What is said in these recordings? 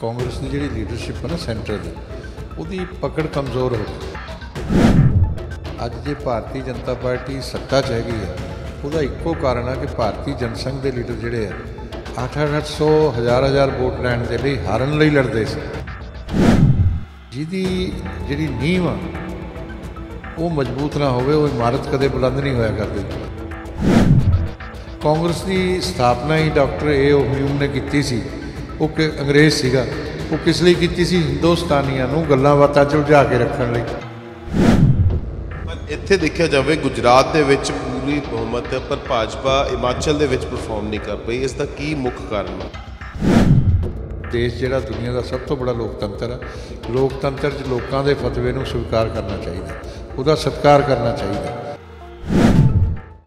ਕਾਂਗਰਸ ਦੀ ਜਿਹੜੀ ਲੀਡਰਸ਼ਿਪ ਹੈ ਨਾ ਸੈਂਟਰ ਦੀ, ਉਹਦੀ ਪਕੜ ਕਮਜ਼ੋਰ ਹੋ ਗਈ। ਅੱਜ ਜੇ ਭਾਰਤੀ ਜਨਤਾ ਪਾਰਟੀ ਸੱਤਾ 'ਚ ਹੈਗੀ ਹੈ ਉਹਦਾ ਇੱਕੋ ਕਾਰਨ ਆ ਕਿ ਭਾਰਤੀ ਜਨਸੰਘ ਦੇ ਲੀਡਰ ਜਿਹੜੇ ਆ 8-800 ਹਜ਼ਾਰ ਹਜ਼ਾਰ ਵੋਟ ਲੈਣ ਦੇ ਲਈ ਹਾਰਨ ਲਈ ਲੜਦੇ ਸੀ। ਜਿਹਦੀ ਜਿਹੜੀ ਨੀਂਹ ਆ, ਉਹ ਮਜ਼ਬੂਤ ਨਾ ਹੋਵੇ, ਉਹ ਇਮਾਰਤ ਕਦੇ ਬੁਲੰਦ ਨਹੀਂ ਹੋਇਆ ਕਰਦੀ। ਕਾਂਗਰਸ ਦੀ ਸਥਾਪਨਾ ਹੀ ਡਾਕਟਰ ਏ ਓ ਹਿਊਮ ਨੇ ਕੀਤੀ ਸੀ। ਉਹ ਕਿ ਅੰਗਰੇਜ਼ ਸੀਗਾ। ਉਹ ਕਿਸ ਲਈ ਕੀਤੀ ਸੀ? ਹਿੰਦੁਸਤਾਨੀਆਂ ਨੂੰ ਗੱਲਾਂ ਬਾਤਾਂ 'ਚ ਉਲਝਾ ਕੇ ਰੱਖਣ ਲਈ। ਪਰ ਇੱਥੇ ਦੇਖਿਆ ਜਾਵੇ ਗੁਜਰਾਤ ਦੇ ਵਿੱਚ ਪੂਰੀ ਬਹੁਮਤ ਹੈ ਪਰ ਭਾਜਪਾ ਹਿਮਾਚਲ ਦੇ ਵਿੱਚ ਪਰਫਾਰਮ ਨਹੀਂ ਕਰ ਪਈ। ਇਸ ਦਾ ਕੀ ਮੁੱਖ ਕਾਰਨ ਹੈ? ਦੇਸ਼ ਜਿਹੜਾ ਦੁਨੀਆ ਦਾ ਸਭ ਤੋਂ ਬੜਾ ਲੋਕਤੰਤਰ ਹੈ ਲੋਕਤੰਤਰ 'ਚ ਲੋਕਾਂ ਦੇ ਫਤਵੇ ਨੂੰ ਸਵੀਕਾਰ ਕਰਨਾ ਚਾਹੀਦਾ ਉਹਦਾ ਸਤਿਕਾਰ ਕਰਨਾ ਚਾਹੀਦਾ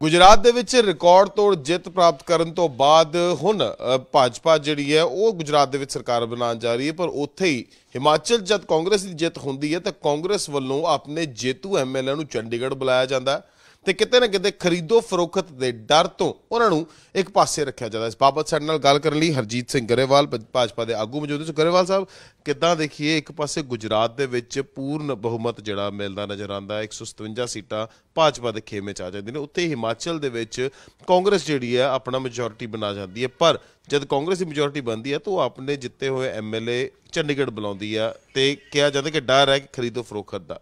ਗੁਜਰਾਤ ਦੇ ਵਿੱਚ ਰਿਕਾਰਡ ਤੋੜ ਜਿੱਤ ਪ੍ਰਾਪਤ ਕਰਨ ਤੋਂ ਬਾਅਦ ਹੁਣ ਭਾਜਪਾ ਜਿਹੜੀ ਹੈ, ਉਹ ਗੁਜਰਾਤ ਦੇ ਵਿੱਚ ਸਰਕਾਰ ਬਣਾਉਣ ਜਾ ਰਹੀ ਹੈ, ਪਰ ਉੱਥੇ ਹੀ ਹਿਮਾਚਲ ਜਦ ਕਾਂਗਰਸ ਦੀ ਜਿੱਤ ਹੁੰਦੀ ਹੈ, ਤਾਂ ਕਾਂਗਰਸ ਵੱਲੋਂ ਆਪਣੇ ਜੇਤੂ ਐਮਐਲਏ ਨੂੰ ਚੰਡੀਗੜ੍ਹ ਬੁਲਾਇਆ ਜਾਂਦਾ ਹੈ। ਤੇ ਕਿਤੇ ਨਾ ਕਿਤੇ ਖਰੀਦੋ ਫਰੋਖਤ ਦੇ ਡਰ ਤੋਂ ਉਹਨਾਂ ਨੂੰ ਇੱਕ ਪਾਸੇ ਰੱਖਿਆ ਜਾਂਦਾ। ਇਸ ਬਾਬਤ ਸਾਡੇ ਨਾਲ ਗੱਲ ਕਰਨ ਲਈ ਹਰਜੀਤ ਸਿੰਘ ਗਰੇਵਾਲ ਭਾਜਪਾ ਦੇ ਆਗੂ ਮੌਜੂਦ ਨੇ। ਗਰੇਵਾਲ ਸਾਹਿਬ, ਕਿੱਦਾਂ ਦੇਖੀਏ ਇੱਕ ਪਾਸੇ ਗੁਜਰਾਤ ਦੇ ਵਿੱਚ ਪੂਰਨ ਬਹੁਮਤ ਜਿਹੜਾ ਮਿਲਦਾ ਨਜ਼ਰ ਆਉਂਦਾ ਹੈ 157 ਸੀਟਾਂ ਭਾਜਪਾ ਦੇ ਖੇਮੇ ਚ ਆ ਜਾਂਦੀਆਂ ਨੇ। ਉੱਥੇ ਹਿਮਾਚਲ ਦੇ ਵਿੱਚ ਕਾਂਗਰਸ ਜਿਹੜੀ ਹੈ ਆਪਣਾ ਮੈਜੋਰਿਟੀ ਬਣਾ ਜਾਂਦੀ ਹੈ। ਪਰ ਜਦ ਕਾਂਗਰਸ ਦੀ ਮੈਜੋਰਿਟੀ ਬਣਦੀ ਹੈ ਤਾਂ ਉਹ ਆਪਣੇ ਜਿੱਤੇ ਹੋਏ ਐਮਐਲਏ ਚੰਡੀਗੜ੍ਹ ਬੁਲਾਉਂਦੀ ਹੈ ਤੇ ਕਿਹਾ ਜਾਂਦਾ ਕਿ ਡਰ ਹੈ ਕਿ ਖਰੀਦੋ ਫਰੋਖਤ ਦਾ।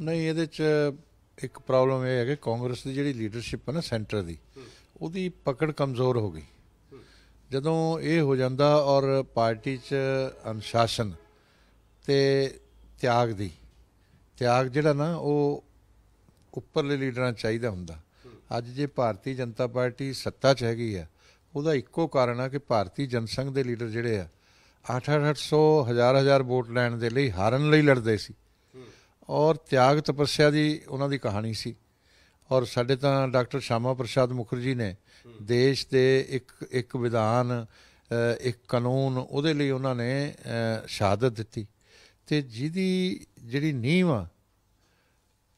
ਨਹੀਂ, ਇਹਦੇ 'ਚ ਇੱਕ ਪ੍ਰੋਬਲਮ ਇਹ ਹੈ ਕਿ ਕਾਂਗਰਸ ਦੀ ਜਿਹੜੀ ਲੀਡਰਸ਼ਿਪ ਹੈ ਨਾ ਸੈਂਟਰ ਦੀ, ਉਹਦੀ ਪਕੜ ਕਮਜ਼ੋਰ ਹੋ ਗਈ। ਜਦੋਂ ਇਹ ਹੋ ਜਾਂਦਾ ਔਰ ਪਾਰਟੀ 'ਚ ਅਨੁਸ਼ਾਸਨ ਤੇ ਤਿਆਗ ਦੀ, ਤਿਆਗ ਜਿਹੜਾ ਨਾ ਉਹ ਉੱਪਰਲੇ ਲੀਡਰਾਂ ਚਾਹੀਦਾ ਹੁੰਦਾ। ਅੱਜ ਜੇ ਭਾਰਤੀ ਜਨਤਾ ਪਾਰਟੀ ਸੱਤਾ 'ਚ ਹੈਗੀ ਆ ਉਹਦਾ ਇੱਕੋ ਕਾਰਨ ਆ ਕਿ ਭਾਰਤੀ ਜਨਸੰਘ ਦੇ ਲੀਡਰ ਜਿਹੜੇ ਆ 8-800 ਹਜ਼ਾਰ ਹਜ਼ਾਰ ਵੋਟ ਲੈਣ ਦੇ ਲਈ ਹਾਰਨ ਲਈ ਲੜਦੇ ਸੀ। ਔਰ ਤਿਆਗ ਤਪੱਸਿਆ ਦੀ ਉਹਨਾਂ ਦੀ ਕਹਾਣੀ ਸੀ। ਔਰ ਸਾਡੇ ਤਾਂ ਡਾਕਟਰ ਸ਼ਾਮਾ ਪ੍ਰਸਾਦ ਮੁਖਰਜੀ ਨੇ ਦੇਸ਼ ਦੇ ਇੱਕ ਇੱਕ ਵਿਧਾਨ ਇੱਕ ਕਾਨੂੰਨ ਉਹਦੇ ਲਈ ਉਹਨਾਂ ਨੇ ਸ਼ਹਾਦਤ ਦਿੱਤੀ। ਤੇ ਜਿਹਦੀ ਜਿਹੜੀ ਨੀਂਹ ਆ,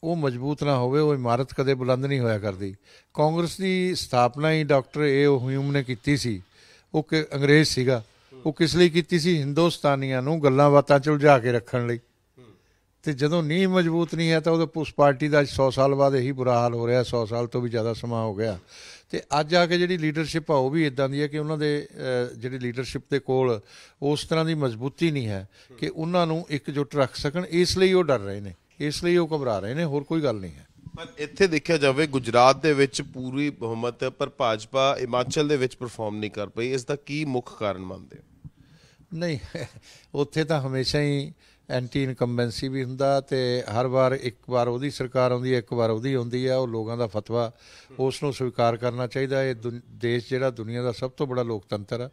ਉਹ ਮਜ਼ਬੂਤ ਨਾ ਹੋਵੇ, ਉਹ ਇਮਾਰਤ ਕਦੇ ਬੁਲੰਦ ਨਹੀਂ ਹੋਇਆ ਕਰਦੀ। ਕਾਂਗਰਸ ਦੀ ਸਥਾਪਨਾ ਹੀ ਡਾਕਟਰ ਏ ਓ ਹਿਊਮ ਨੇ ਕੀਤੀ ਸੀ। ਉਹ ਕਿ ਅੰਗਰੇਜ਼ ਸੀਗਾ। ਉਹ ਕਿਸ ਲਈ ਕੀਤੀ ਸੀ? ਹਿੰਦੁਸਤਾਨੀਆਂ ਨੂੰ ਗੱਲਾਂ ਬਾਤਾਂ 'ਚ ਉਲਝਾ ਕੇ ਰੱਖਣ ਲਈ। ਤੇ ਜਦੋਂ ਨੀਂਹ ਮਜ਼ਬੂਤ ਨਹੀਂ ਹੈ ਤਾਂ ਉਹਦੇ ਉਸ ਪਾਰਟੀ ਦਾ 100 ਸਾਲ ਬਾਅਦ ਇਹੀ ਬੁਰਾ ਹਾਲ ਹੋ ਰਿਹਾ 100 ਸਾਲ ਤੋਂ ਵੀ ਜ਼ਿਆਦਾ ਸਮਾਂ ਹੋ ਗਿਆ। ਤੇ ਅੱਜ ਆ ਕੇ ਜਿਹੜੀ ਲੀਡਰਸ਼ਿਪ ਆ ਉਹ ਵੀ ਇਦਾਂ ਦੀ ਹੈ ਕਿ ਉਹਨਾਂ ਦੇ ਜਿਹੜੀ ਲੀਡਰਸ਼ਿਪ ਦੇ ਕੋਲ ਉਸ ਤਰ੍ਹਾਂ ਦੀ ਮਜ਼ਬੂਤੀ ਨਹੀਂ ਹੈ ਕਿ ਉਹਨਾਂ ਨੂੰ ਇਕਜੁੱਟ ਰੱਖ ਸਕਣ। ਇਸ ਲਈ ਉਹ ਡਰ ਰਹੇ ਨੇ ਇਸ ਲਈ ਉਹ ਘਬਰਾ ਰਹੇ ਨੇ ਹੋਰ ਕੋਈ ਗੱਲ ਨਹੀਂ ਹੈ। ਪਰ ਇੱਥੇ ਦੇਖਿਆ ਜਾਵੇ ਗੁਜਰਾਤ ਦੇ ਵਿੱਚ ਪੂਰੀ ਬਹੁਮਤ ਹੈ ਪਰ ਭਾਜਪਾ ਹਿਮਾਚਲ ਦੇ ਵਿੱਚ ਪਰਫਾਰਮ ਨਹੀਂ ਕਰ ਪਈ। ਇਸ ਦਾ ਕੀ ਮੁੱਖ ਕਾਰਨ ਮੰਨਦੇ ਹੋ? ਨਹੀਂ ਉੱਥੇ ਤਾਂ ਹਮੇਸ਼ਾ ਹੀ ਐਂਟੀ ਇਨਕੰਬੈਂਸੀ ਵੀ ਹੁੰਦਾ ਤੇ ਹਰ ਵਾਰ ਇੱਕ ਵਾਰ ਉਹਦੀ ਸਰਕਾਰ ਆਉਂਦੀ ਹੈ ਇੱਕ ਵਾਰ ਉਹਦੀ ਆਉਂਦੀ ਹੈ ਉਹ ਲੋਕਾਂ ਦਾ ਫਤਵਾ ਉਸ ਨੂੰ ਸਵੀਕਾਰ ਕਰਨਾ ਚਾਹੀਦਾ। ਇਹ ਦੇਸ਼ ਜਿਹੜਾ ਦੁਨੀਆ ਦਾ ਸਭ ਤੋਂ ਬੜਾ ਲੋਕਤੰਤਰ ਹੈ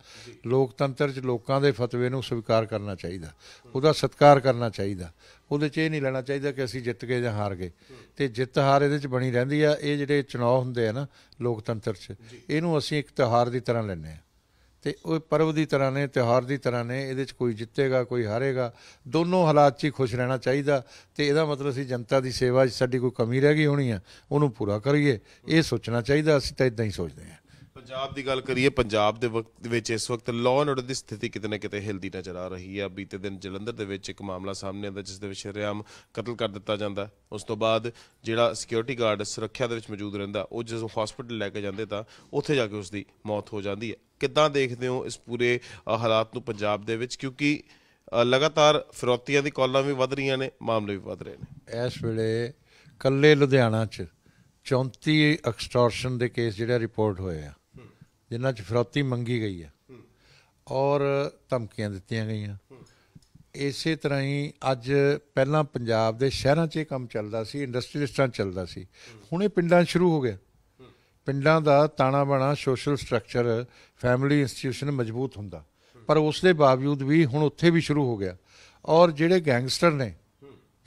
ਲੋਕਤੰਤਰ 'ਚ ਲੋਕਾਂ ਦੇ ਫਤਵੇ ਨੂੰ ਸਵੀਕਾਰ ਕਰਨਾ ਚਾਹੀਦਾ। ਉਹਦਾ ਸਤਿਕਾਰ ਕਰਨਾ ਚਾਹੀਦਾ। ਉਹਦੇ 'ਚ ਇਹ ਨਹੀਂ ਲੈਣਾ ਚਾਹੀਦਾ ਕਿ ਅਸੀਂ ਜਿੱਤ ਗਏ ਜਾਂ ਹਾਰ ਗਏ। ਤੇ ਜਿੱਤ ਹਾਰ ਇਹਦੇ 'ਚ ਬਣੀ ਰਹਿੰਦੀ ਆ। ਇਹ ਜਿਹੜੇ ਚੁਣਾਵ ਹੁੰਦੇ ਆ ਨਾ ਲੋਕਤੰਤਰ 'ਚ ਇਹਨੂੰ ਅਸੀਂ ਇੱਕ ਤਿਉਹਾਰ ਦੀ ਤਰ੍ਹਾਂ ਲੈਂਦੇ ਆ। ਤੇ ਉਹ ਪਰਵ ਦੀ ਤਰ੍ਹਾਂ ਨੇ, ਤਿਉਹਾਰ ਦੀ ਤਰ੍ਹਾਂ ਨੇ, ਇਹਦੇ 'ਚ ਕੋਈ ਜਿੱਤੇਗਾ, ਕੋਈ ਹਾਰੇਗਾ, ਦੋਨੋਂ ਹਾਲਾਤ 'ਚ ਹੀ ਖੁਸ਼ ਰਹਿਣਾ ਚਾਹੀਦਾ ਤੇ ਇਹਦਾ ਮਤਲਬ ਅਸੀਂ ਜਨਤਾ ਦੀ ਸੇਵਾ 'ਚ ਸਾਡੀ ਕੋਈ ਕਮੀ ਰਹਿ ਗਈ ਹੋਣੀ ਆ, ਉਹਨੂੰ ਪੂਰਾ ਕਰੀਏ, ਇਹ ਸੋਚਣਾ ਚਾਹੀਦਾ, ਅਸੀਂ ਤਾਂ ਇਦਾਂ ਹੀ ਸੋਚਦੇ ਹਾਂ। ਪੰਜਾਬ ਦੀ ਗੱਲ ਕਰੀਏ, ਪੰਜਾਬ ਦੇ ਵਕਤ ਵਿੱਚ ਇਸ ਵਕਤ ਲਾਅ ਐਂਡ ਆਰਡਰ ਦੀ ਸਥਿਤੀ ਕਿਤੇ ਨਾ ਕਿਤੇ ਹਿਲਦੀ ਨਜ਼ਰ ਆ ਰਹੀ ਹੈ ਬੀਤੇ ਦਿਨ ਜਲੰਧਰ ਦੇ ਵਿੱਚ ਇੱਕ ਮਾਮਲਾ ਸਾਹਮਣੇ ਆਉਂਦਾ, ਜਿਸ ਦੇ ਵਿੱਚ ਸ਼ਰੇਆਮ ਕਤਲ ਕਰ ਦਿੱਤਾ ਜਾਂਦਾ। ਉਸ ਤੋਂ ਬਾਅਦ ਜਿਹੜਾ ਸਿਕਿਉਰਿਟੀ ਗਾਰਡ ਸੁਰੱਖਿਆ ਦੇ ਵਿੱਚ ਮੌਜੂਦ ਰਹਿੰਦਾ, ਉਹ ਜਦੋਂ ਹਸਪੀਟਲ ਲੈ ਕੇ ਜਾਂਦੇ ਤਾਂ ਉੱਥੇ ਜਾ ਕੇ ਉਸ ਦੀ ਮੌਤ ਹੋ ਜਾਂਦੀ ਹੈ। ਕਿੱਦਾਂ ਦੇਖਦੇ ਹੋ ਇਸ ਪੂਰੇ ਹਾਲਾਤ ਨੂੰ ਪੰਜਾਬ ਦੇ ਵਿੱਚ? ਕਿਉਂਕਿ ਲਗਾਤਾਰ ਫਿਰੌਤੀਆਂ ਦੀ ਕਾਲਾਂ ਵੀ ਵੱਧ ਰਹੀਆਂ ਨੇ, ਮਾਮਲੇ ਵੀ ਵੱਧ ਰਹੇ ਨੇ। ਇਸ ਵੇਲੇ ਕੱਲੇ ਲੁਧਿਆਣਾ 'ਚ 34 ਐਕਸਟੋਰਸ਼ਨ ਦੇ ਕੇਸ ਜਿਹੜੇ ਰਿਪੋਰਟ ਹੋਏ ਆ, ਜਿਨ੍ਹਾਂ 'ਚ ਫਿਰੌਤੀ ਮੰਗੀ ਗਈ ਆ ਔਰ ਧਮਕੀਆਂ ਦਿੱਤੀਆਂ ਗਈਆਂ। ਇਸੇ ਤਰ੍ਹਾਂ ਹੀ ਅੱਜ ਪਹਿਲਾਂ ਪੰਜਾਬ ਦੇ ਸ਼ਹਿਰਾਂ 'ਚ ਇਹ ਕੰਮ ਚੱਲਦਾ ਸੀ ਇੰਡਸਟਰੀਲਿਸਟਾਂ 'ਚ ਚੱਲਦਾ ਸੀ। ਹੁਣ ਇਹ ਪਿੰਡਾਂ ਸ਼ੁਰੂ ਹੋ ਗਿਆ। ਪਿੰਡਾਂ ਦਾ ਤਾਣਾ ਬਾਣਾ ਸੋਸ਼ਲ ਸਟਰਕਚਰ ਫੈਮਿਲੀ ਇੰਸਟੀਟਿਊਸ਼ਨ ਮਜ਼ਬੂਤ ਹੁੰਦਾ। ਪਰ ਉਸ ਦੇ ਬਾਵਜੂਦ ਵੀ ਹੁਣ ਉੱਥੇ ਵੀ ਸ਼ੁਰੂ ਹੋ ਗਿਆ। ਔਰ ਜਿਹੜੇ ਗੈਂਗਸਟਰ ਨੇ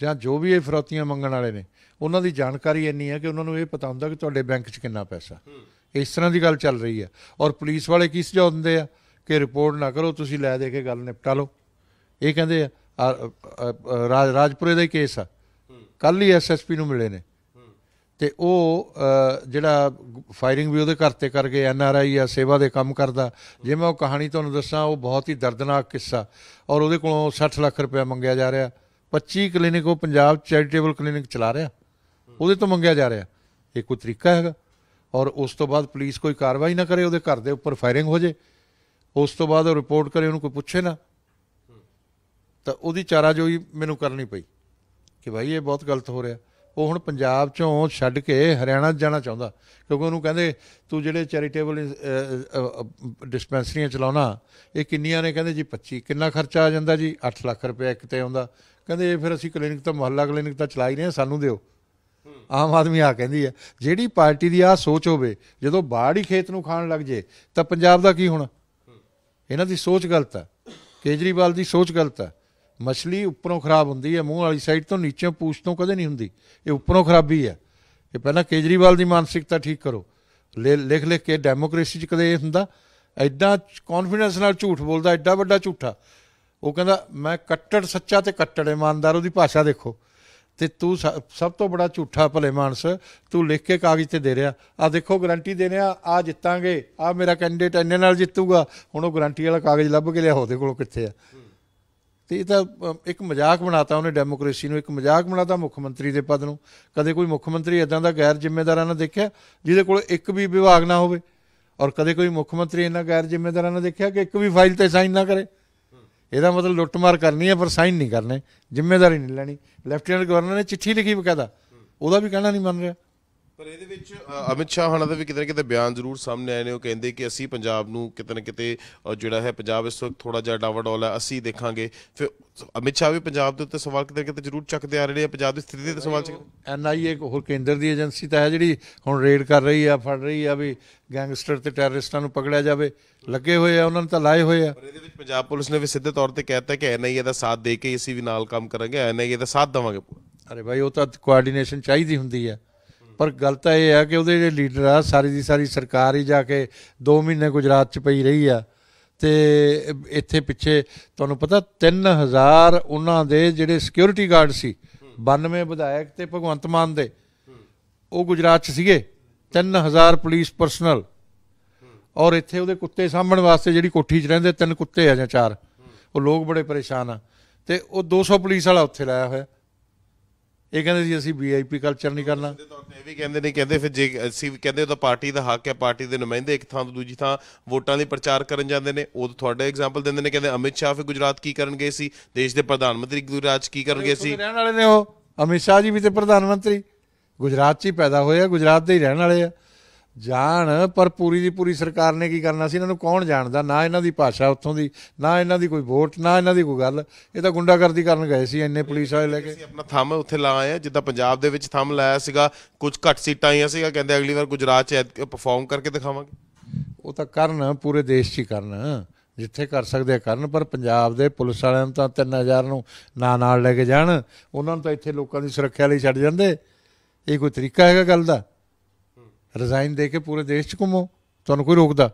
ਜਾਂ ਜੋ ਵੀ ਇਹ ਫਰੋਤੀਆਂ ਮੰਗਣ ਵਾਲੇ ਨੇ ਉਹਨਾਂ ਦੀ ਜਾਣਕਾਰੀ ਇੰਨੀ ਹੈ ਕਿ ਉਹਨਾਂ ਨੂੰ ਇਹ ਪਤਾ ਹੁੰਦਾ ਕਿ ਤੁਹਾਡੇ ਬੈਂਕ 'ਚ ਕਿੰਨਾ ਪੈਸਾ। ਇਸ ਤਰ੍ਹਾਂ ਦੀ ਗੱਲ ਚੱਲ ਰਹੀ ਹੈ। ਔਰ ਪੁਲਿਸ ਵਾਲੇ ਕੀ ਸੁਝਾਅ ਦਿੰਦੇ ਆ? ਕਿ ਰਿਪੋਰਟ ਨਾ ਕਰੋ ਤੁਸੀਂ ਲੈ ਦੇ ਕੇ ਗੱਲ ਨਿਪਟਾ ਲਓ। ਇਹ ਕਹਿੰਦੇ ਆ ਆ, ਰਾਜਪੁਰੇ ਦਾ ਹੀ ਕੇਸ ਆ। ਕੱਲ ਹੀ ਐਸਐਸਪੀ ਨੂੰ ਮਿਲੇ ਨੇ। ਤੇ ਉਹ ਜਿਹੜਾ ਫਾਇਰਿੰਗ ਵੀ ਉਹਦੇ ਘਰ ਤੇ ਕਰ ਗਏ, ਐਨ ਆਰ ਆਈ ਆ, ਸੇਵਾ ਦੇ ਕੰਮ ਕਰਦਾ। ਜੇ ਮੈਂ ਉਹ ਕਹਾਣੀ ਤੁਹਾਨੂੰ ਦੱਸਾਂ, ਉਹ ਬਹੁਤ ਹੀ ਦਰਦਨਾਕ ਕਿੱਸਾ। ਔਰ ਉਹਦੇ ਕੋਲੋਂ 60 ਲੱਖ ਰੁਪਇਆ ਮੰਗਿਆ ਜਾ ਰਿਹਾ। 25 ਕਲੀਨਿਕ ਉਹ ਪੰਜਾਬ ਚੈਰੀਟੇਬਲ ਕਲੀਨਿਕ ਚਲਾ ਰਿਹਾ। ਉਹਦੇ ਤੋਂ ਮੰਗਿਆ ਜਾ ਰਿਹਾ। ਇਹ ਕੋਈ ਤਰੀਕਾ ਹੈਗਾ? ਔਰ ਉਸ ਤੋਂ ਬਾਅਦ ਪੁਲਿਸ ਕੋਈ ਕਾਰਵਾਈ ਨਾ ਕਰੇ, ਉਹਦੇ ਘਰ ਦੇ ਉੱਪਰ ਫਾਇਰਿੰਗ ਹੋ ਜੇ। ਉਸ ਤੋਂ ਬਾਅਦ ਉਹ ਰਿਪੋਰਟ ਕਰੇ, ਉਹਨੂੰ ਕੋਈ ਪੁੱਛੇ ਨਾ। ਤਾਂ ਉਹਦੀ ਚਾਰਾਜੋਈ ਮੈਨੂੰ ਕਰਨੀ ਪਈ ਕਿ ਭਾਈ ਇਹ ਬਹੁਤ ਗਲਤ ਹੋ ਰਿਹਾ। ਉਹ ਹੁਣ ਪੰਜਾਬ ਚੋਂ ਛੱਡ ਕੇ ਹਰਿਆਣਾ 'ਚ ਜਾਣਾ ਚਾਹੁੰਦਾ, ਕਿਉਂਕਿ ਉਹਨੂੰ ਕਹਿੰਦੇ ਤੂੰ ਜਿਹੜੇ ਚੈਰੀਟੇਬਲ ਡਿਸਪੈਂਸਰੀਆਂ ਚਲਾਉਣਾ, ਇਹ ਕਿੰਨੀਆਂ ਨੇ? ਕਹਿੰਦੇ ਜੀ 25 ਕਿੰਨਾ ਖਰਚਾ ਆ ਜਾਂਦਾ ਜੀ? 8 ਲੱਖ ਰੁਪਏ ਇੱਕ ਤੇ ਆਉਂਦਾ। ਕਹਿੰਦੇ ਇਹ ਫਿਰ ਅਸੀਂ ਕਲੀਨਿਕ ਤਾਂ ਮੁਹੱਲਾ ਕਲੀਨਿਕ ਤਾਂ ਚਲਾ ਹੀ ਰਹੇ ਹਾਂ, ਸਾਨੂੰ ਦਿਓ। ਆਮ ਆਦਮੀ ਆ ਕਹਿੰਦੀ ਹੈ। ਜਿਹੜੀ ਪਾਰਟੀ ਦੀ ਆ ਸੋਚ ਹੋਵੇ, ਜਦੋਂ ਬਾੜ ਹੀ ਖੇਤ ਨੂੰ ਖਾਣ ਲੱਗ ਜੇ, ਤਾਂ ਪੰਜਾਬ ਦਾ ਕੀ ਹੋਣਾ? ਇਹਨਾਂ ਦੀ ਸੋਚ ਗਲਤ ਹੈ। ਕੇਜਰੀਵਾਲ ਦੀ ਸੋਚ ਗਲਤ ਹੈ। ਮਛਲੀ ਉੱਪਰੋਂ ਖਰਾਬ ਹੁੰਦੀ ਹੈ, ਮੂੰਹ ਵਾਲੀ ਸਾਈਡ ਤੋਂ ਨੀਚੇ ਪੂਛ ਤੋਂ ਕਦੇ ਨਹੀਂ ਹੁੰਦੀ। ਇਹ ਉੱਪਰੋਂ ਖਰਾਬੀ ਹੈ। ਇਹ ਪਹਿਲਾਂ ਕੇਜਰੀਵਾਲ ਦੀ ਮਾਨਸਿਕਤਾ ਠੀਕ ਕਰੋ। ਲਿ- ਲਿਖ ਲਿਖ ਕੇ ਡੈਮੋਕ੍ਰੇਸੀ 'ਚ ਕਦੇ ਇਹ ਹੁੰਦਾ। ਐਡਾ ਕੌਨਫੀਡੈਂਸ ਨਾਲ ਝੂਠ ਬੋਲਦਾ ਐਡਾ ਵੱਡਾ ਝੂਠਾ। ਉਹ ਕਹਿੰਦਾ, ਮੈਂ ਕੱਟੜ ਸੱਚਾ ਤੇ ਕੱਟੜ ਇਮਾਨਦਾਰ, ਉਹਦੀ ਭਾਸ਼ਾ ਦੇਖੋ। ਤੇ ਤੂੰ ਸ- ਸਭ ਤੋਂ ਬੜਾ ਝੂਠਾ ਭਲੇ ਮਾਨਸ, ਤੂੰ ਲਿਖ ਕੇ ਕਾਗਜ਼ ਤੇ ਦੇ ਰਿਹਾ। ਆ ਦੇਖੋ ਗਾਰੰਟੀ ਦੇ ਰਿਹਾ ਆ ਜਿੱਤਾਂਗੇ ਆ ਮੇਰਾ ਕੈਂਡੀਡੇਟ ਇੰਨੇ ਨਾਲ ਜਿੱਤੂਗਾ। ਹੁਣ ਉਹ ਗਾਰੰਟੀ ਵਾਲਾ ਕਾਗਜ਼ ਲੱਭ ਕੇ ਲਿਆ ਉਹਦੇ ਕੋਲੋਂ ਕਿੱਥੇ ਆ? ਤੇ ਇਹ ਤਾਂ ਇੱਕ ਮਜ਼ਾਕ ਬਣਾਤਾ ਉਹਨੇ ਡੈਮੋਕ੍ਰੇਸੀ ਨੂੰ, ਇੱਕ ਮਜ਼ਾਕ ਬਣਾਤਾ ਮੁੱਖ ਮੰਤਰੀ ਦੇ ਪਦ ਨੂੰ। ਕਦੇ ਕੋਈ ਮੁੱਖ ਮੰਤਰੀ ਇਦਾਂ ਦਾ ਗੈਰ ਜ਼ਿੰਮੇਦਾਰਾਨਾ ਦੇਖਿਆ, ਜਿਹਦੇ ਕੋਲ ਇੱਕ ਵੀ ਵਿਭਾਗ ਨਾ ਹੋਵੇ? ਔਰ ਕਦੇ ਕੋਈ ਮੁੱਖ ਮੰਤਰੀ ਇਹਨਾਂ ਗੈਰ ਜ਼ਿੰਮੇਦਾਰਾਨਾ ਦੇਖਿਆ ਕਿ ਇੱਕ ਵੀ ਫਾਈਲ ਤੇ ਸਾਈਨ ਨਾ ਕਰੇ? ਇਹਦਾ ਮਤਲਬ ਲੁੱਟਮਾਰ ਕਰਨੀ ਹੈ, ਪਰ ਸਾਈਨ ਨਹੀਂ ਕਰਨੇ। ਜ਼ਿੰਮੇਵਾਰੀ ਨਹੀਂ ਲੈਣੀ। ਲੈਫਟੀਨੈਂਟ ਗਵਰਨਰ ਨੇ ਚਿੱਠੀ ਲਿਖੀ ਬਕਾਇਦਾ। ਉਹਦਾ ਵੀ ਕਹਿਣਾ ਨਹੀਂ ਮੰਨ ਰਿਹਾ। ਪਰ ਇਹਦੇ ਵਿੱਚ ਅਮਿਤ ਸ਼ਾਹ ਹਣਾ ਦਾ ਵੀ ਕਿਤੇ ਨਾ ਕਿਤੇ ਬਿਆਨ ਜ਼ਰੂਰ ਸਾਹਮਣੇ ਆਏ ਨੇ। ਉਹ ਕਹਿੰਦੇ ਕਿ ਅਸੀਂ ਪੰਜਾਬ ਨੂੰ ਕਿਤੇ ਨਾ ਕਿਤੇ ਜਿਹੜਾ ਹੈ ਪੰਜਾਬ ਇਸ ਵਕਤ ਥੋੜਾ ਜਿਹਾ ਡਾਵਾਡੋਲ ਹੈ ਅਸੀਂ ਦੇਖਾਂਗੇ। ਫਿਰ ਅਮਿਤ ਸ਼ਾਹ ਵੀ ਪੰਜਾਬ ਦੇ ਉੱਤੇ ਸਵਾਲ ਕਿਤੇ ਨਾ ਕਿਤੇ ਜ਼ਰੂਰ ਚੱਕਦੇ ਆ ਰਹੇ ਨੇ ਪੰਜਾਬ ਦੀ ਸਥਿਤੀ ਤੇ ਸਵਾਲ ਚੱਕ ਐਨਆਈਏ ਇੱਕ ਹੋਰ ਕੇਂਦਰ ਦੀ ਏਜੰਸੀ ਤਾਂ ਹੈ ਜਿਹੜੀ ਹੁਣ ਰੇਡ ਕਰ ਰਹੀ ਆ ਫੜ ਰਹੀ ਆ ਵੀ ਗੈਂਗਸਟਰ ਤੇ ਟੈਰਰਿਸਟਾਂ ਨੂੰ ਪਕੜਿਆ ਜਾਵੇ। ਲੱਗੇ ਹੋਏ ਆ ਉਹਨਾਂ ਨੇ ਤਾਂ ਲਾਏ ਹੋਏ ਆ। ਪਰ ਇਹਦੇ ਵਿੱਚ ਪੰਜਾਬ ਪੁਲਿਸ ਨੇ ਵੀ ਸਿੱਧੇ ਤੌਰ ਤੇ ਕਹਿਤਾ ਕਿ ਐਨਆਈਏ ਦਾ ਸਾਥ ਦੇ ਕੇ ਅਸੀਂ ਵੀ ਨਾਲ ਕੰਮ ਕਰਾਂਗੇ ਐਨਆਈਏ ਦਾ ਸਾਥ ਦੇਵਾਂਗੇ ਅਰੇ ਭਾਈ ਉਹ ਤਾਂ ਕੋਆਰਡੀਨੇਸ਼ਨ ਚਾਹੀਦੀ ਹੁੰਦੀ ਹੈ ਪਰ ਗੱਲ ਤਾਂ ਇਹ ਆ ਕਿ ਉਹਦੇ ਜਿਹੜੇ ਲੀਡਰ ਆ, ਸਾਰੀ ਦੀ ਸਾਰੀ ਸਰਕਾਰ ਹੀ ਜਾ ਕੇ 2 ਮਹੀਨੇ ਗੁਜਰਾਤ 'ਚ ਪਈ ਰਹੀ ਆ। ਤੇ ਇੱਥੇ ਪਿੱਛੇ ਤੁਹਾਨੂੰ ਪਤਾ 3000 ਉਹਨਾਂ ਦੇ ਜਿਹੜੇ ਸਿਕਿਉਰਿਟੀ ਗਾਰਡ ਸੀ 92 ਵਿਧਾਇਕ ਤੇ ਭਗਵੰਤ ਮਾਨ ਦੇ, ਉਹ ਗੁਜਰਾਤ 'ਚ ਸੀਗੇ। 3000 ਪੁਲਿਸ ਪਰਸਨਲ। ਔਰ ਇੱਥੇ ਉਹਦੇ ਕੁੱਤੇ ਸਾਂਭਣ ਵਾਸਤੇ ਜਿਹੜੀ ਕੋਠੀ 'ਚ ਰਹਿੰਦੇ, ਤਿੰਨ ਕੁੱਤੇ ਆ ਜਾਂ ਚਾਰ। ਉਹ ਲੋਕ ਬੜੇ ਪਰੇਸ਼ਾਨ ਆ। ਤੇ ਉਹ 200 ਪੁਲਿਸ ਵਾਲਾ ਉੱਥੇ ਲਾਇਆ ਹੋਇਆ। ਇਹ ਕਹਿੰਦੇ ਸੀ ਅਸੀਂ ਵੀਆਈਪੀ ਕਲਚਰ ਨਹੀਂ ਕਰਨਾ। ਸਿੱਧੇ ਤੌਰ ਤੇ ਇਹ ਵੀ ਕਹਿੰਦੇ ਨੇ ਕਹਿੰਦੇ ਫਿਰ ਜੇ ਅਸੀਂ ਵੀ ਕਹਿੰਦੇ ਉਹ ਤਾਂ ਪਾਰਟੀ ਦਾ ਹੱਕ ਹੈ ਪਾਰਟੀ ਦੇ ਨੁਮਾਇੰਦੇ ਇੱਕ ਥਾਂ ਤੋਂ ਦੂਜੀ ਥਾਂ ਵੋਟਾਂ ਲਈ ਪ੍ਰਚਾਰ ਕਰਨ ਜਾਂਦੇ ਨੇ। ਉਹ ਤੁਹਾਡੇ ਐਗਜ਼ਾਮਪਲ ਦਿੰਦੇ ਨੇ ਕਹਿੰਦੇ ਅਮਿਤ ਸ਼ਾਹ ਫਿਰ ਗੁਜਰਾਤ ਕੀ ਕਰਨ ਗਏ ਸੀ? ਦੇਸ਼ ਦੇ ਪ੍ਰਧਾਨ ਮੰਤਰੀ ਗੁਜਰਾਤ ਕੀ ਕਰਨ ਗਏ ਸੀ? ਦੇ ਰਹਿਣ ਵਾਲੇ ਨੇ ਉਹ। ਅਮਿਤ ਸ਼ਾਹ ਜੀ ਵੀ ਤੇ ਪ੍ਰਧਾਨ ਮੰਤਰੀ। ਗੁਜਰਾਤ 'ਚ ਹੀ ਪੈਦਾ ਹੋਏ ਆ ਗੁਜਰਾਤ ਦੇ ਹੀ ਰਹਿਣ ਵਾਲੇ ਆ। ਜਾਣ ਪਰ ਪੂਰੀ ਦੀ ਪੂਰੀ ਸਰਕਾਰ ਨੇ ਕੀ ਕਰਨਾ ਸੀ? ਇਹਨਾਂ ਨੂੰ ਕੌਣ ਜਾਣਦਾ? ਨਾ ਇਹਨਾਂ ਦੀ ਭਾਸ਼ਾ ਉੱਥੋਂ ਦੀ ਨਾ ਇਹਨਾਂ ਦੀ ਕੋਈ ਵੋਟ ਨਾ ਇਹਨਾਂ ਦੀ ਕੋਈ ਗੱਲ। ਇਹ ਤਾਂ ਗੁੰਡਾਗਰਦੀ ਕਰਨ ਗਏ ਸੀ ਇੰਨੇ ਪੁਲਿਸ ਵਾਲੇ ਲੈ ਕੇ। ਅਸੀਂ ਆਪਣਾ ਥੰਮ ਉੱਥੇ ਲਾ ਆਏ ਆ ਜਿੱਦਾਂ ਪੰਜਾਬ ਦੇ ਵਿੱਚ ਥੰਮ ਲਾਇਆ ਸੀਗਾ ਕੁਝ ਘੱਟ ਸੀਟਾਂ ਆਈਆਂ ਸੀਗਾ ਕਹਿੰਦੇ ਅਗਲੀ ਵਾਰ ਗੁਜਰਾਤ 'ਚ ਪਰਫਾਰਮ ਕਰਕੇ ਦਿਖਾਵਾਂਗੇ। ਉਹ ਤਾਂ ਕਰਨ ਪੂਰੇ ਦੇਸ਼ 'ਚ ਹੀ ਕਰਨ। ਜਿੱਥੇ ਕਰ ਸਕਦੇ ਆ ਕਰਨ ਪਰ ਪੰਜਾਬ ਦੇ ਪੁਲਿਸ ਵਾਲਿਆਂ ਨੂੰ ਤਾਂ 3000 ਨੂੰ ਨਾ ਨਾਲ ਲੈ ਕੇ ਜਾਣ। ਉਹਨਾਂ ਨੂੰ ਤਾਂ ਇੱਥੇ ਲੋਕਾਂ ਦੀ ਸੁਰੱਖਿਆ ਲਈ ਛੱਡ ਜਾਂਦੇ। ਇਹ ਕੋਈ ਤਰੀਕਾ ਹੈਗਾ ਗੱਲ ਦਾ? ਰਿਜ਼ਾਈਨ ਦੇ ਕੇ ਪੂਰੇ ਦੇਸ਼ 'ਚ ਘੁੰਮੋ। ਤੁਹਾਨੂੰ ਕੋਈ ਰੋਕਦਾ?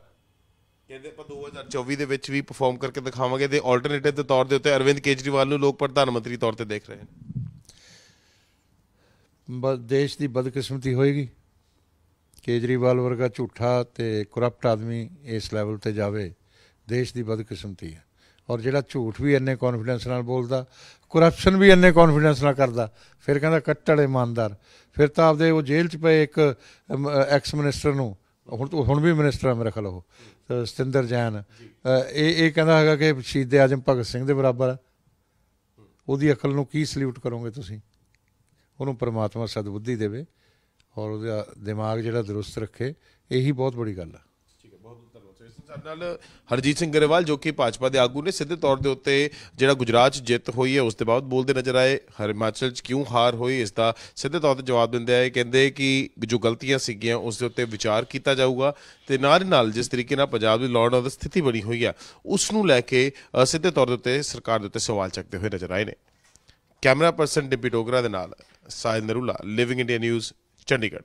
ਕਹਿੰਦੇ ਆਪਾਂ 2024 ਦੇ ਵਿੱਚ ਵੀ ਪਰਫਾਰਮ ਕਰਕੇ ਦਿਖਾਵਾਂਗੇ ਤੇ ਆਲਟਰਨੇਟਿਵ ਦੇ ਤੌਰ ਦੇ ਉੱਤੇ ਅਰਵਿੰਦ ਕੇਜਰੀਵਾਲ ਨੂੰ ਲੋਕ ਪ੍ਰਧਾਨ ਮੰਤਰੀ ਤੌਰ ਤੇ ਦੇਖ ਰਹੇ ਨੇ। ਬ- ਦੇਸ਼ ਦੀ ਬਦਕਿਸਮਤੀ ਹੋਏਗੀ। ਕੇਜਰੀਵਾਲ ਵਰਗਾ ਝੂਠਾ ਤੇ ਕਰਪਟ ਆਦਮੀ ਇਸ ਲੈਵਲ ਤੇ ਜਾਵੇ ਦੇਸ਼ ਦੀ ਬਦਕਿਸਮਤੀ ਹੈ। ਔਰ ਜਿਹੜਾ ਝੂਠ ਵੀ ਇੰਨੇ ਕੌਨਫੀਡੈਂਸ ਨਾਲ ਬੋਲਦਾ ਕਰਪਸ਼ਨ ਵੀ ਇੰਨੇ ਕੌਨਫੀਡੈਂਸ ਨਾਲ ਕਰਦਾ ਫਿਰ ਕਹਿੰਦਾ ਕੱਟੜ ਇਮਾਨਦਾਰ। ਫਿਰ ਤਾਂ ਆਪਦੇ ਉਹ ਜੇਲ੍ਹ 'ਚ ਪਏ ਇੱਕ ਐਕਸ ਮਿਨਿਸਟਰ ਨੂੰ ਹੁਣ ਤੋਂ ਹੁਣ ਵੀ ਮਿਨਿਸਟਰ ਆ ਮੇਰਾ ਖਿਆਲ ਉਹ ਸਤਿੰਦਰ ਜੈਨ। ਇਹ ਇਹ ਕਹਿੰਦਾ ਹੈਗਾ ਕਿ ਸ਼ਹੀਦ ਆਜਮ ਭਗਤ ਸਿੰਘ ਦੇ ਬਰਾਬਰ ਆ। ਉਹਦੀ ਅਕਲ ਨੂੰ ਕੀ ਸਲੂਟ ਕਰੋਗੇ ਤੁਸੀਂ? ਉਹਨੂੰ ਪ੍ਰਮਾਤਮਾ ਸਦਬੁੱਧੀ ਦੇਵੇ ਔਰ ਉਹਦਾ ਦਿਮਾਗ ਜਿਹੜਾ ਦਰੁਸਤ ਰੱਖੇ ਇਹੀ ਬਹੁਤ ਬੜੀ ਗੱਲ ਹੈ ਠੀਕ ਹੈ ਬਹੁਤ ਬਹੁਤ ਧੰਨਵਾਦ ਸੋ ਇਸ ਨੂੰ ਸਾਡੇ ਨਾਲ ਹਰਜੀਤ ਸਿੰਘ ਗਰੇਵਾਲ, ਜੋ ਕਿ ਭਾਜਪਾ ਦੇ ਆਗੂ ਨੇ, ਸਿੱਧੇ ਤੌਰ ਦੇ ਉੱਤੇ ਜਿਹੜਾ ਗੁਜਰਾਤ 'ਚ ਜਿੱਤ ਹੋਈ ਹੈ, ਉਸ ਦੇ ਬਾਅਦ ਬੋਲਦੇ ਨਜ਼ਰ ਆਏ। ਹਿਮਾਚਲ 'ਚ ਕਿਉਂ ਹਾਰ ਹੋਈ? ਇਸ ਦਾ ਸਿੱਧੇ ਤੌਰ ਤੇ ਜਵਾਬ ਦਿੰਦੇ ਆਏ, ਕਹਿੰਦੇ ਕਿ ਜੋ ਗਲਤੀਆਂ ਸੀਗੀਆਂ, ਉਸ ਦੇ ਉੱਤੇ ਵਿਚਾਰ ਕੀਤਾ ਜਾਊਗਾ ਤੇ ਨਾਲ ਹੀ ਨਾਲ ਜਿਸ ਤਰੀਕੇ ਨਾਲ ਪੰਜਾਬ ਦੀ ਲਾਅ ਆਰਡਰ ਸਥਿਤੀ ਬਣੀ ਹੋਈ ਹੈ ਉਸ ਨੂੰ ਲੈ ਕੇ ਸਿੱਧੇ ਤੌਰ ਦੇ ਉੱਤੇ ਸਰਕਾਰ ਦੇ ਉੱਤੇ ਸਵਾਲ ਚੱਕਦੇ ਹੋਏ ਨਜ਼ਰ ਆਏ ਨੇ। ਕੈਮਰਾ ਪਰਸਨ ਡਿੰਪੀ ਡੋਗਰਾ ਦੇ ਨਾਲ Sahil Narula living India news Chandigarh.